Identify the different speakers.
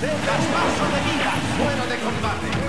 Speaker 1: Tengas paso de vida fuera de combate.